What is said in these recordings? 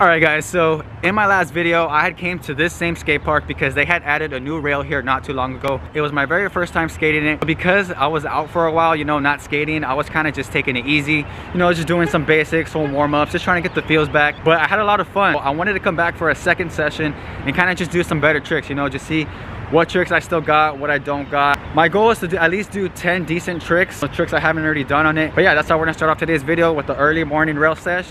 Alright guys, so in my last video, I had came to this same skate park because they had added a new rail here not too long ago. It was my very first time skating it. But because I was out for a while, you know, not skating, I was kind of just taking it easy. You know, just doing some basics, some warm-ups, just trying to get the feels back. But I had a lot of fun. I wanted to come back for a second session and kind of just do some better tricks, you know, just see what tricks I still got, what I don't got. My goal is to do, at least do 10 decent tricks, tricks I haven't already done on it. But yeah, that's how we're gonna start off today's video with the early morning rail sesh.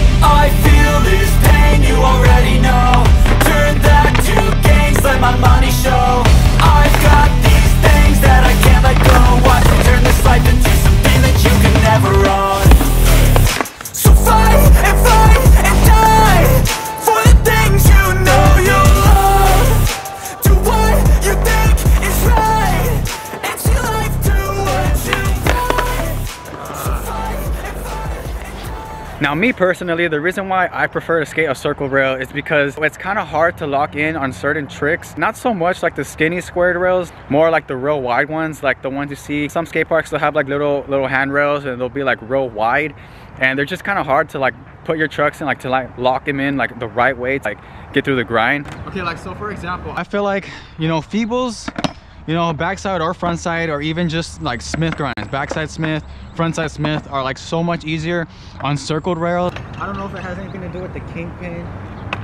Now me personally, the reason why I prefer to skate a circle rail is because it's kind of hard to lock in on certain tricks. Not so much like the skinny squared rails, more like the real wide ones, like the ones you see. Some skate parks they'll have like little little handrails and they'll be like real wide. And they're just kind of hard to like put your trucks in, like to like lock them in like the right way to like get through the grind. Okay, like so for example, I feel like, you know, Feebles, you know, backside or front side or even just like Smith grinds, backside Smith, front side Smith are like so much easier on circled rails. I don't know if it has anything to do with the kingpin.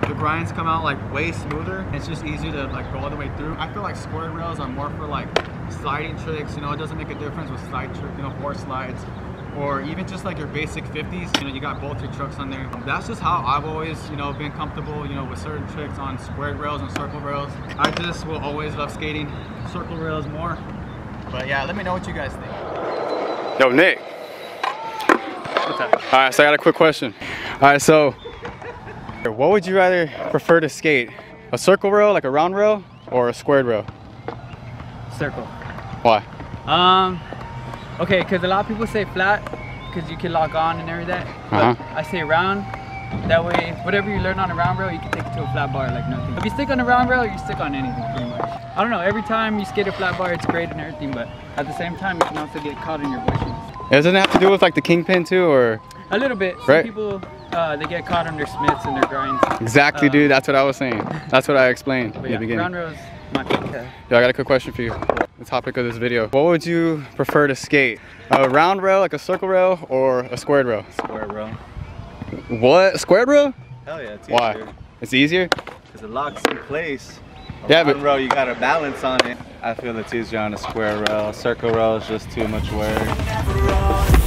The grinds come out like way smoother. It's just easier to like go all the way through. I feel like squared rails are more for like sliding tricks. You know, it doesn't make a difference with slide you know, board slides or even just like your basic 50s you know you got both your trucks on there. That's just how i've always you know been comfortable you know with certain tricks on squared rails and circle rails. I just will always love skating circle rails more. But yeah let me know what you guys think. Yo nick. All right so i got a quick question. All right so what would you rather prefer to skate? A circle rail like a round rail or a squared rail? Circle. why? Um, okay, because a lot of people say flat because you can lock on and everything. But Uh-huh. I say round. That way, whatever you learn on a round rail, you can take it to a flat bar like nothing. If you stick on a round rail, you stick on anything pretty much. I don't know. Every time you skate a flat bar, it's great and everything, but at the same time, you can also get caught in your bushes. doesn't it have to do with like the kingpin too or A little bit. Some Right. people, uh, they get caught on their smiths and their grinds. Exactly, Uh, dude. That's what I was saying. That's what I explained But in yeah, the beginning. round rails, my pick. Yo, I got a quick question for you. The topic of this video. What would you prefer to skate? A round rail, like a circle rail, or a squared rail? Squared rail. What? Squared rail? Hell yeah, it's Why? easier. It's easier? Because it locks in place. A Yeah, round but- rail, you got to balance on it. I feel it's easier on a square rail. Circle rail is just too much work.